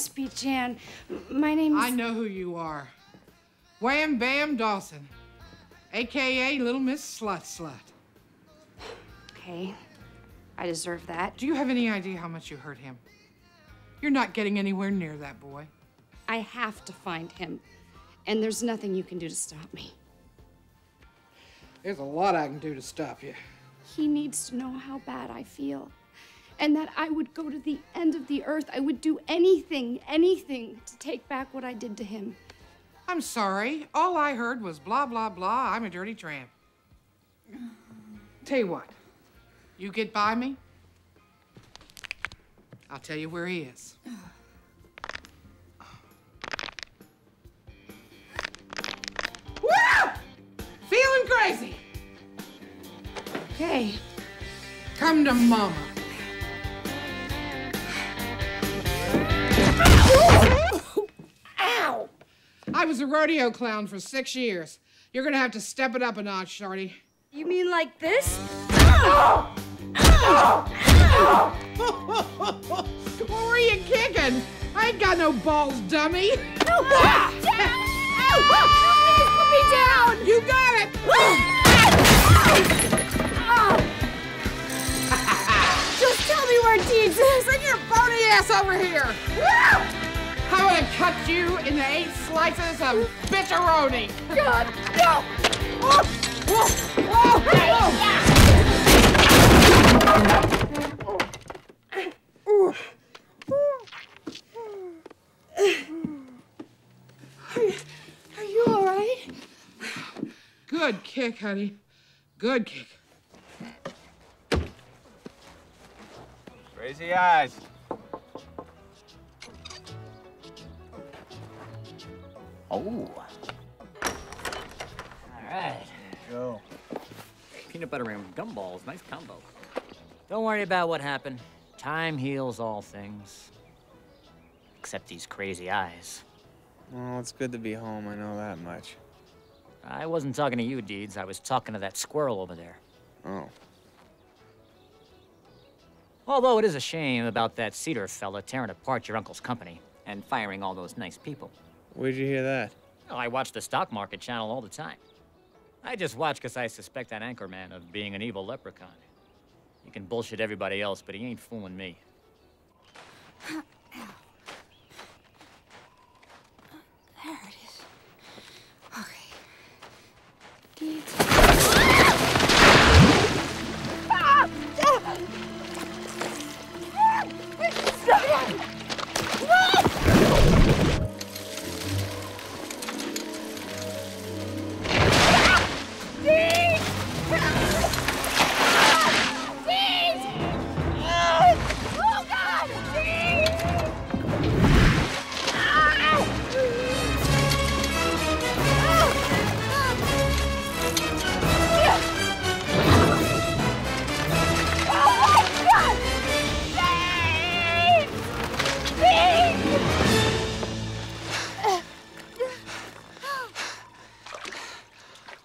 must be Jan. My name is... I know who you are. Wham Bam Dawson, aka Little Miss Slut Slut. Okay. I deserve that. Do you have any idea how much you hurt him? You're not getting anywhere near that boy. I have to find him. And there's nothing you can do to stop me. There's a lot I can do to stop you. He needs to know how bad I feel. And that I would go to the end of the earth. I would do anything, anything to take back what I did to him. I'm sorry. All I heard was blah, blah, blah. I'm a dirty tramp. Tell you what, you get by me, I'll tell you where he is. Feeling crazy. Okay. Come to mama. Was a rodeo clown for six years. You're gonna have to step it up a notch, Shorty. You mean like this? what were you kicking? I ain't got no balls, dummy. Put me down! You got it. Just tell me where Deeds is. Bring your bony ass over here. I'm gonna cut you into eight slices of bitcheroni. God, no! Whoa, whoa, whoa. Are you all right? Good kick, honey. Good kick. Crazy eyes. Oh. All right. Go. Peanut butter and gumballs. Nice combo. Don't worry about what happened. Time heals all things. Except these crazy eyes. Well, it's good to be home. I know that much. I wasn't talking to you, Deeds. I was talking to that squirrel over there. Oh. Although it is a shame about that Cedar fella tearing apart your uncle's company and firing all those nice people. Where'd you hear that? Well, I watch the stock market channel all the time. I just watch because I suspect that anchorman of being an evil leprechaun. He can bullshit everybody else, but he ain't fooling me.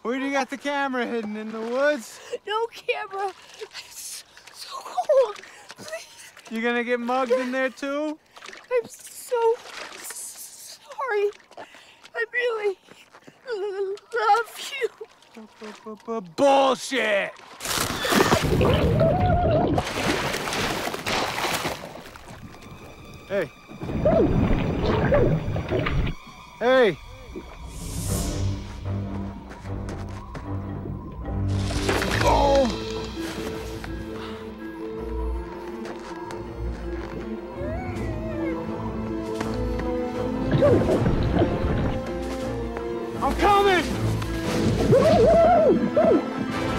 Where do you got the camera hidden in the woods? No camera. It's so cold. Please. You gonna get mugged in there too? I'm so sorry. I really love you. Bullshit!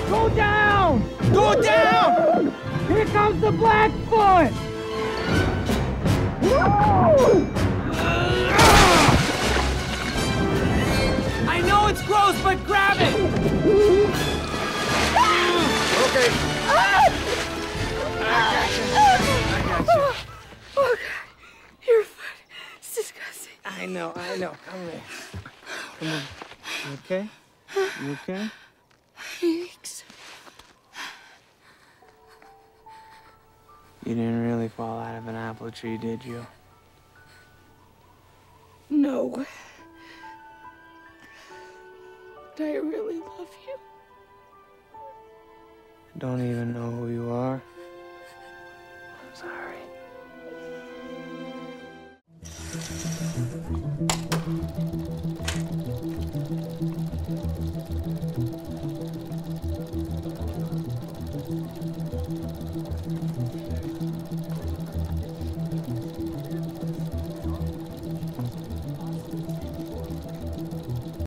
Go down! Go down! Here comes the Blackfoot! Ah! I know it's gross, but grab it! Okay. Oh God, your foot. It's disgusting. I know, I know. Come here. Come on. You okay? You okay? You didn't really fall out of an apple tree, did you? No. But I really love you. I don't even know who you are. I'm sorry.